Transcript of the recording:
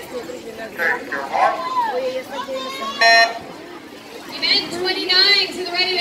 Take your mark. 29 to the right